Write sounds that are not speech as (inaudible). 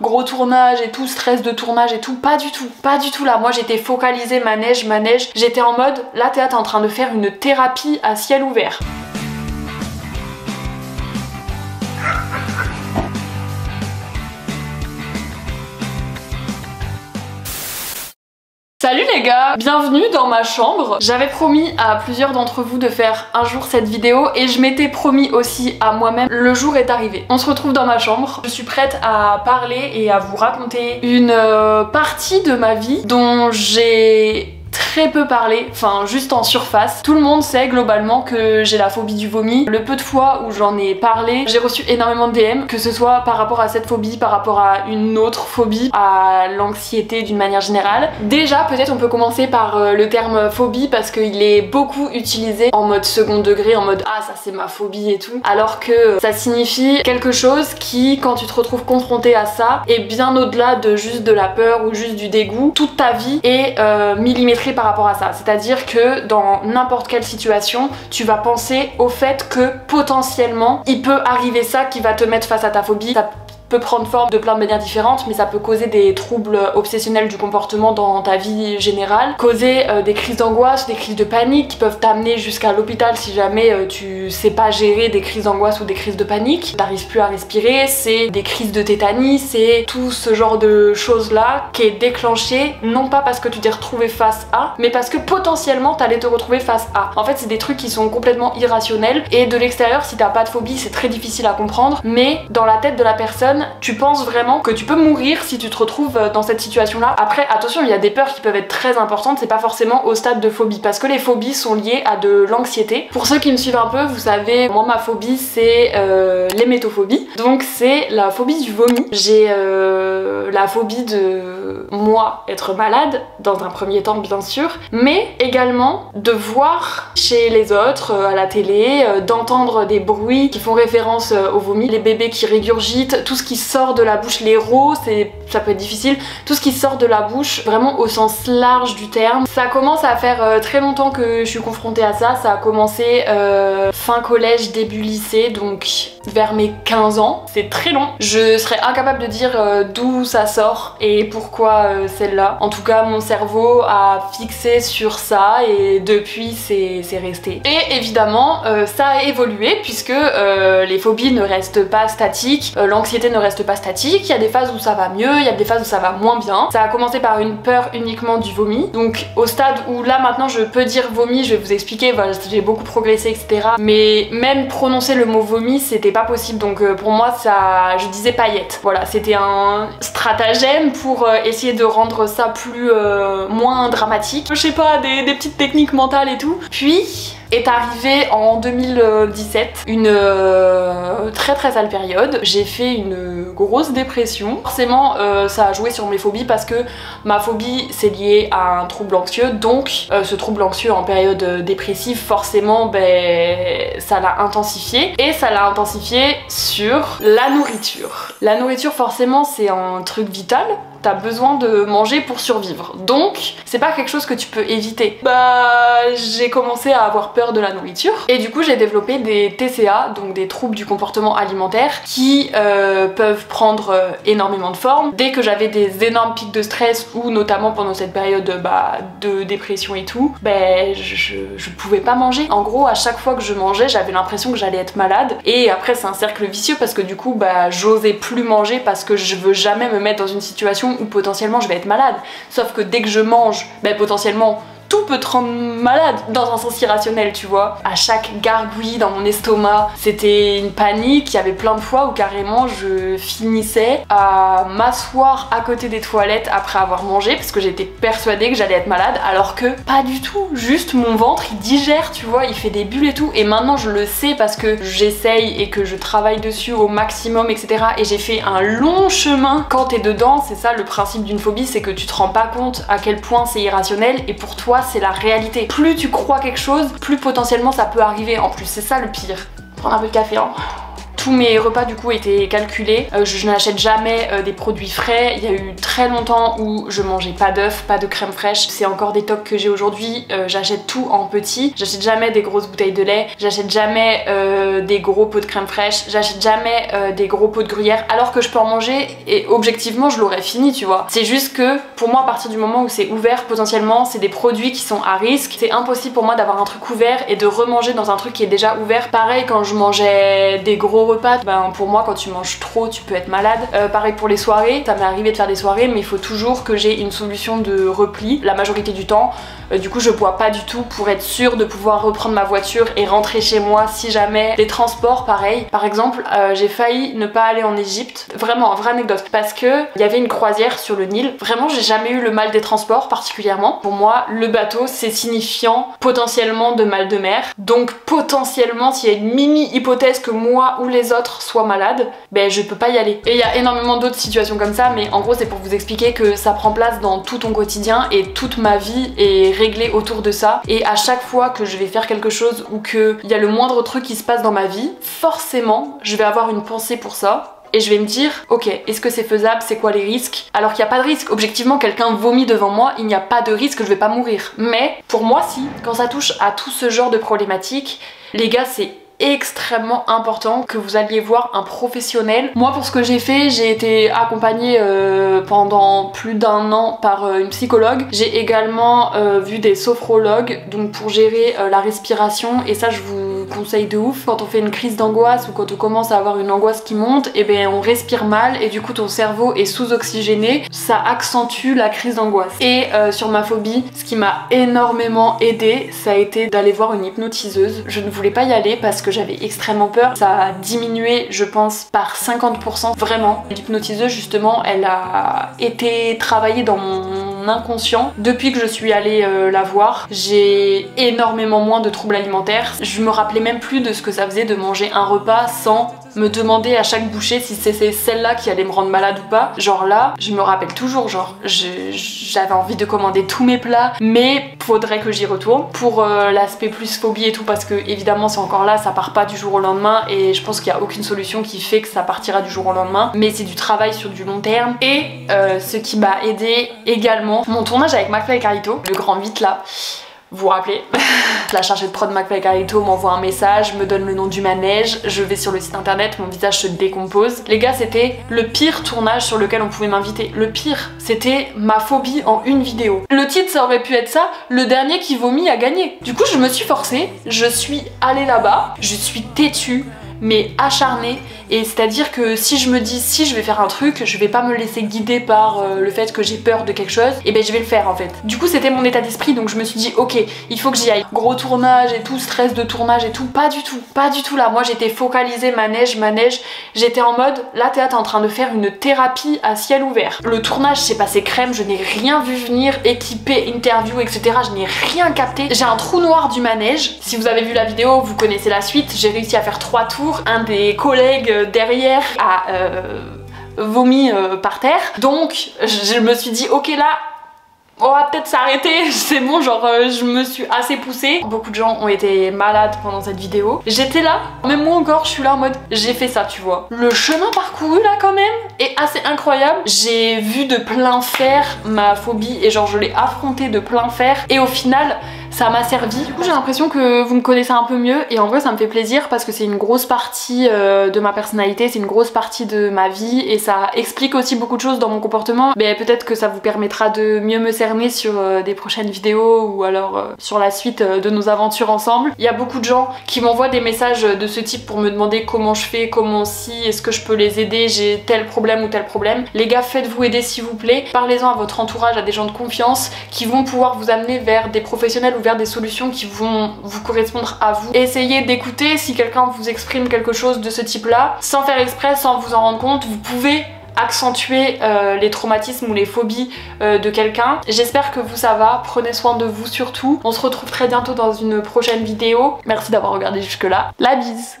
gros tournage et tout, stress de tournage et tout, pas du tout, pas du tout là. Moi j'étais focalisée manège, manège, j'étais en mode là t'es en train de faire une thérapie à ciel ouvert. Salut les gars, bienvenue dans ma chambre. J'avais promis à plusieurs d'entre vous de faire un jour cette vidéo et je m'étais promis aussi à moi-même. Le jour est arrivé. On se retrouve dans ma chambre. Je suis prête à parler et à vous raconter une euh, partie de ma vie dont j'ai très peu parlé, enfin juste en surface. Tout le monde sait globalement que j'ai la phobie du vomi. Le peu de fois où j'en ai parlé, j'ai reçu énormément de DM, que ce soit par rapport à cette phobie, par rapport à une autre phobie, à l'anxiété d'une manière générale. Déjà, peut-être on peut commencer par euh, le terme phobie parce qu'il est beaucoup utilisé en mode second degré, en mode ah ça c'est ma phobie et tout, alors que ça signifie quelque chose qui, quand tu te retrouves confronté à ça, est bien au-delà de juste de la peur ou juste du dégoût. Toute ta vie est euh, millimétrée par rapport à ça. C'est-à-dire que dans n'importe quelle situation, tu vas penser au fait que potentiellement, il peut arriver ça qui va te mettre face à ta phobie peut prendre forme de plein de manières différentes, mais ça peut causer des troubles obsessionnels du comportement dans ta vie générale, causer euh, des crises d'angoisse, des crises de panique qui peuvent t'amener jusqu'à l'hôpital si jamais euh, tu sais pas gérer des crises d'angoisse ou des crises de panique, t'arrives plus à respirer, c'est des crises de tétanie, c'est tout ce genre de choses là qui est déclenché non pas parce que tu t'es retrouvé face à, mais parce que potentiellement t'allais te retrouver face à. En fait c'est des trucs qui sont complètement irrationnels et de l'extérieur si t'as pas de phobie c'est très difficile à comprendre, mais dans la tête de la personne tu penses vraiment que tu peux mourir si tu te retrouves euh, dans cette situation-là? Après, attention, il y a des peurs qui peuvent être très importantes, c'est pas forcément au stade de phobie, parce que les phobies sont liées à de l'anxiété. Pour ceux qui me suivent un peu, vous savez, moi ma phobie c'est euh, l'hémétophobie, donc c'est la phobie du vomi. J'ai euh, la phobie de moi être malade, dans un premier temps bien sûr, mais également de voir chez les autres, à la télé, d'entendre des bruits qui font référence au vomi, les bébés qui régurgitent, tout ce qui sort de la bouche, les rots, ça peut être difficile, tout ce qui sort de la bouche, vraiment au sens large du terme. Ça commence à faire euh, très longtemps que je suis confrontée à ça, ça a commencé euh, fin collège, début lycée, donc vers mes 15 ans. C'est très long. Je serais incapable de dire euh, d'où ça sort et pourquoi celle-là. En tout cas, mon cerveau a fixé sur ça et depuis c'est resté. Et évidemment, ça a évolué puisque les phobies ne restent pas statiques, l'anxiété ne reste pas statique, il y a des phases où ça va mieux, il y a des phases où ça va moins bien. Ça a commencé par une peur uniquement du vomi, donc au stade où là maintenant je peux dire vomi, je vais vous expliquer, j'ai beaucoup progressé etc. Mais même prononcer le mot vomi c'était pas possible, donc euh, pour moi ça, je disais paillette. Voilà, c'était un stratagème pour euh, essayer de rendre ça plus, euh, moins dramatique. Je sais pas, des, des petites techniques mentales et tout. Puis est arrivée en 2017, une euh, très très sale période. J'ai fait une grosse dépression. Forcément, euh, ça a joué sur mes phobies parce que ma phobie c'est lié à un trouble anxieux, donc euh, ce trouble anxieux en période dépressive, forcément, ben ça l'a intensifié et ça l'a intensifié sur la nourriture. La nourriture, forcément, c'est un truc vital t'as besoin de manger pour survivre. Donc, c'est pas quelque chose que tu peux éviter. Bah, j'ai commencé à avoir peur de la nourriture et du coup, j'ai développé des TCA, donc des troubles du comportement alimentaire, qui euh, peuvent prendre euh, énormément de formes. Dès que j'avais des énormes pics de stress ou notamment pendant cette période bah, de dépression et tout, ben je, je pouvais pas manger. En gros, à chaque fois que je mangeais, j'avais l'impression que j'allais être malade et après c'est un cercle vicieux parce que du coup, bah j'osais plus manger parce que je veux jamais me mettre dans une situation ou potentiellement je vais être malade. Sauf que dès que je mange, ben potentiellement tout peut te rendre malade dans un sens irrationnel, tu vois. À chaque gargouille dans mon estomac, c'était une panique. Il y avait plein de fois où carrément je finissais à m'asseoir à côté des toilettes après avoir mangé parce que j'étais persuadée que j'allais être malade alors que pas du tout. Juste mon ventre il digère, tu vois, il fait des bulles et tout. Et maintenant je le sais parce que j'essaye et que je travaille dessus au maximum, etc. Et j'ai fait un long chemin. Quand t'es dedans, c'est ça le principe d'une phobie, c'est que tu te rends pas compte à quel point c'est irrationnel et pour toi c'est la réalité. Plus tu crois quelque chose, plus potentiellement ça peut arriver. En plus, c'est ça le pire. Prendre un peu de café, hein. Tous mes repas du coup étaient calculés. Euh, je, n'achète jamais euh, des produits frais. Il y a eu très longtemps où je mangeais pas d'œufs, pas de crème fraîche. C'est encore des tocs que j'ai aujourd'hui. j'achète tout en petit. J'achète jamais des grosses bouteilles de lait. J'achète jamais des gros pots de crème fraîche. J'achète jamais des gros pots de gruyère alors que je peux en manger et objectivement je l'aurais fini tu vois. C'est juste que pour moi à partir du moment où c'est ouvert potentiellement c'est des produits qui sont à risque. C'est impossible pour moi d'avoir un truc ouvert et de remanger dans un truc qui est déjà ouvert. Pareil quand je mangeais des gros repas, ben pour moi quand tu manges trop tu peux être malade. Euh, pareil pour les soirées, ça m'est arrivé de faire des soirées mais il faut toujours que j'ai une solution de repli la majorité du temps. Euh, du coup je bois pas du tout pour être sûre de pouvoir reprendre ma voiture et rentrer chez moi si jamais. Les transports pareil. Par exemple euh, j'ai failli ne pas aller en Égypte. Vraiment, vraie anecdote. Parce que il y avait une croisière sur le Nil. Vraiment j'ai jamais eu le mal des transports particulièrement. Pour moi le bateau c'est signifiant potentiellement de mal de mer. Donc potentiellement s'il y a une mini hypothèse que moi ou les autres soient malades, ben je peux pas y aller. Et il y a énormément d'autres situations comme ça mais en gros c'est pour vous expliquer que ça prend place dans tout ton quotidien et toute ma vie est régler autour de ça. Et à chaque fois que je vais faire quelque chose ou qu'il y a le moindre truc qui se passe dans ma vie, forcément, je vais avoir une pensée pour ça et je vais me dire ok est-ce que c'est faisable? C'est quoi les risques? Alors qu'il n'y a pas de risque objectivement quelqu'un vomit devant moi il n'y a pas de risque je vais pas mourir mais pour moi si quand ça touche à tout ce genre de problématiques les gars c'est extrêmement important que vous alliez voir un professionnel. Moi pour ce que j'ai fait, j'ai été accompagnée euh, pendant plus d'un an par euh, une psychologue. J'ai également euh, vu des sophrologues donc pour gérer la respiration et ça je vous conseille de ouf. Quand on fait une crise d'angoisse ou quand on commence à avoir une angoisse qui monte, et eh bien on respire mal et du coup ton cerveau est sous-oxygéné, ça accentue la crise d'angoisse. Et sur ma phobie, ce qui m'a énormément aidé, ça a été d'aller voir une hypnotiseuse. Je ne voulais pas y aller parce que j'avais extrêmement peur. Ça a diminué, je pense, par 50%. Vraiment. L'hypnotiseuse, justement, elle a été travaillée dans mon inconscient. Depuis que je suis allée euh, la voir, j'ai énormément moins de troubles alimentaires. Je me rappelais même plus de ce que ça faisait de manger un repas sans me demander à chaque bouchée si c'est celle-là qui allait me rendre malade ou pas. Genre là, je me rappelle toujours, genre j'avais envie de commander tous mes plats, mais faudrait que j'y retourne pour euh, l'aspect plus phobie et tout parce que évidemment c'est encore là, ça part pas du jour au lendemain et je pense qu'il y a aucune solution qui fait que ça partira du jour au lendemain, mais c'est du travail sur du long terme et euh, ce qui m'a aidé également, mon tournage avec McFly et Carito, le grand 8 là, vous vous rappelez (laughs) La chargée de prod Carito m'envoie un message, me donne le nom du manège, je vais sur le site internet, mon visage se décompose. Les gars, c'était le pire tournage sur lequel on pouvait m'inviter. Le pire, c'était ma phobie en une vidéo. Le titre, ça aurait pu être ça, le dernier qui vomit a gagné. Du coup, je me suis forcée, je suis allée là-bas, je suis têtue, mais acharnée et c'est à dire que si je me dis si je vais faire un truc je vais pas me laisser guider par euh, le fait que j'ai peur de quelque chose et ben je vais le faire en fait. Du coup c'était mon état d'esprit donc je me suis dit ok il faut que j'y aille. Gros tournage et tout stress de tournage et tout. Pas du tout pas du tout là. Moi j'étais focalisée manège manège. J'étais en mode là t'es en train de faire une thérapie à ciel ouvert. Le tournage s'est passé crème je n'ai rien vu venir équipé interview etc je n'ai rien capté. J'ai un trou noir du manège. Si vous avez vu la vidéo vous connaissez la suite. J'ai réussi à faire trois tours. Un des collègues derrière a euh, vomi euh, par terre. Donc je me suis dit ok là on va peut-être s'arrêter, (laughs) c'est bon, genre euh, je me suis assez poussée. Beaucoup de gens ont été malades pendant cette vidéo. J'étais là, même moi encore, je suis là en mode j'ai fait ça, tu vois. Le chemin parcouru là quand même est assez incroyable. J'ai vu de plein fer ma phobie et genre je l'ai affronté de plein fer et au final ça m'a servi. Du coup j'ai l'impression que vous me connaissez un peu mieux et en vrai ça me fait plaisir parce que c'est une grosse partie euh, de ma personnalité, c'est une grosse partie de ma vie et ça explique aussi beaucoup de choses dans mon comportement. Mais peut-être que ça vous permettra de mieux me cerner sur euh, des prochaines vidéos ou alors euh, sur la suite de nos aventures ensemble. Il y a beaucoup de gens qui m'envoient des messages de ce type pour me demander comment je fais, comment si, est-ce que je peux les aider, j'ai tel problème ou tel problème. Les gars faites-vous aider s'il vous plaît, parlez-en à votre entourage, à des gens de confiance qui vont pouvoir vous amener vers des professionnels ou des solutions qui vont vous correspondre à vous. Essayez d'écouter si quelqu'un vous exprime quelque chose de ce type là, sans faire exprès, sans vous en rendre compte, vous pouvez accentuer euh, les traumatismes ou les phobies euh, de quelqu'un. J'espère que vous ça va, prenez soin de vous surtout. On se retrouve très bientôt dans une prochaine vidéo. Merci d'avoir regardé jusque là. La bise